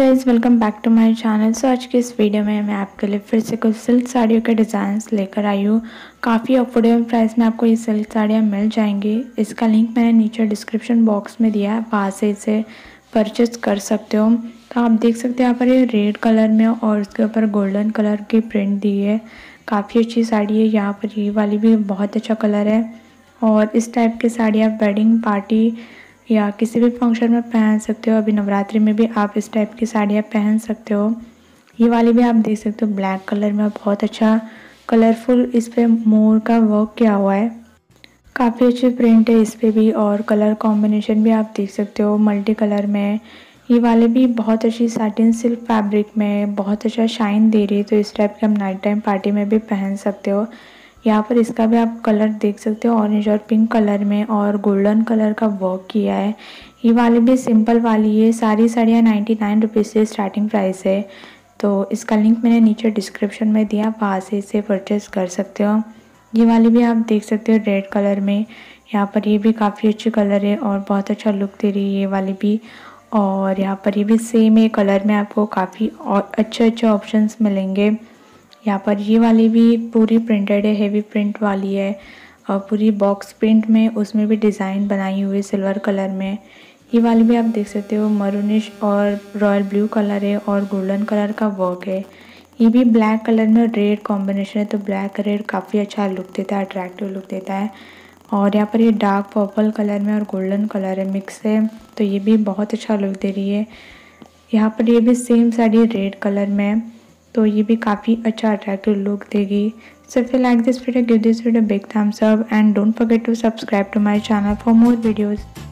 Guys welcome back to my channel so आज के इस वीडियो में मैं आपके लिए फिर से कुछ सिल्क साड़ियों के डिज़ाइंस लेकर आई हूँ। काफ़ी अफोर्डेबल प्राइस में आपको ये सिल्क साड़ियाँ मिल जाएँगी। इसका लिंक मैंने नीचे डिस्क्रिप्शन बॉक्स में दिया है। वहाँ से इसे परचेज कर सकते हो। तो आप देख सकते हैं, यहाँ पर ये रेड कलर में और उसके ऊपर गोल्डन कलर की प्रिंट दी है। काफ़ी अच्छी साड़ी है। यहाँ पर ये वाली भी बहुत अच्छा कलर है। और इस टाइप की साड़ी आप वेडिंग पार्टी या किसी भी फ़ंक्शन में पहन सकते हो, अभी नवरात्रि में भी आप इस टाइप की साड़ियाँ पहन सकते हो। ये वाली भी आप देख सकते हो ब्लैक कलर में बहुत अच्छा कलरफुल इस पर मोर का वर्क किया हुआ है। काफ़ी अच्छी प्रिंट है इस पर भी, और कलर कॉम्बिनेशन भी आप देख सकते हो मल्टी कलर में। ये वाले भी बहुत अच्छी साटिन सिल्क फैब्रिक में, बहुत अच्छा शाइन दे रही है तो इस टाइप के हम नाइट टाइम पार्टी में भी पहन सकते हो। यहाँ पर इसका भी आप कलर देख सकते हो ऑरेंज और पिंक कलर में और गोल्डन कलर का वर्क किया है। ये वाली भी सिंपल वाली है, सारी साड़ियाँ नाइन्टी नाइन रुपीज़ से स्टार्टिंग प्राइस है। तो इसका लिंक मैंने नीचे डिस्क्रिप्शन में दिया वहाँ से इसे परचेज़ कर सकते हो। ये वाली भी आप देख सकते हो रेड कलर में। यहाँ पर ये भी काफ़ी अच्छी कलर है और बहुत अच्छा लुक दे रही है ये वाली भी। और यहाँ पर ये भी सेम है कलर में आपको काफ़ी और अच्छे अच्छे ऑप्शंस मिलेंगे। यहाँ पर ये वाली भी पूरी प्रिंटेड है हेवी प्रिंट वाली है और पूरी बॉक्स प्रिंट में उसमें भी डिज़ाइन बनाई हुई सिल्वर कलर में। ये वाली भी आप देख सकते हो मरूनिश और रॉयल ब्लू कलर है और गोल्डन कलर का वर्क है। ये भी ब्लैक कलर में रेड कॉम्बिनेशन है तो ब्लैक रेड काफ़ी अच्छा लुक देता है अट्रैक्टिव लुक देता है। और यहाँ पर ये डार्क पर्पल कलर में और गोल्डन कलर है मिक्स है तो ये भी बहुत अच्छा लुक दे रही है। यहाँ पर ये भी सेम साड़ी रेड कलर में तो ये भी काफ़ी अच्छा अट्रैक्टिव लुक देगी। So if you like this video give this video big thumbs up and don't forget to subscribe to my channel for more videos